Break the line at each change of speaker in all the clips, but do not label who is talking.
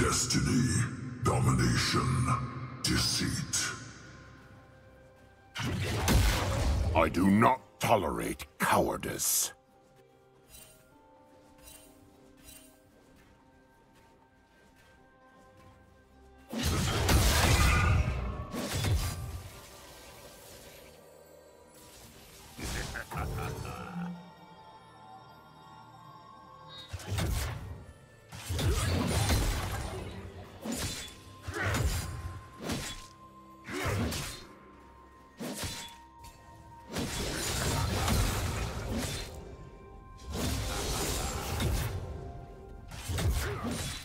Destiny, domination, deceit.
I do not tolerate cowardice.
First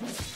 you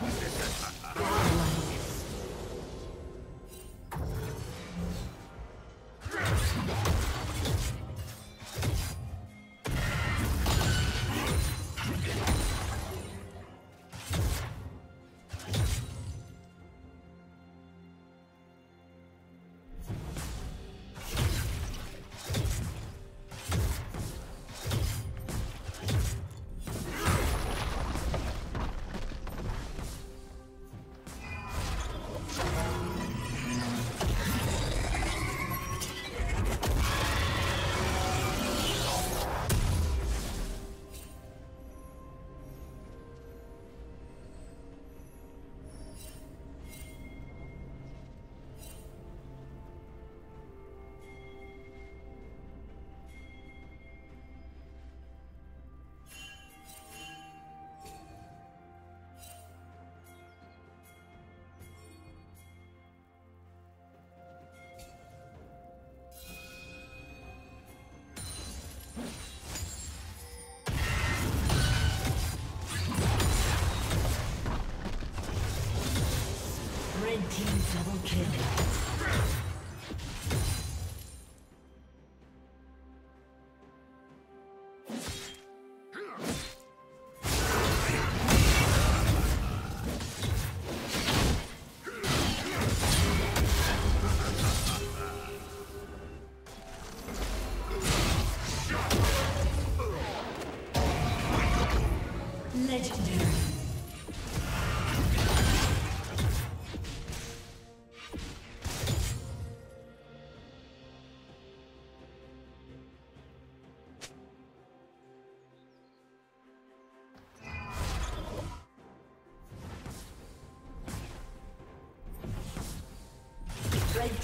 Ha ha ha! Double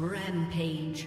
Rampage.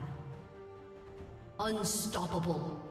Unstoppable.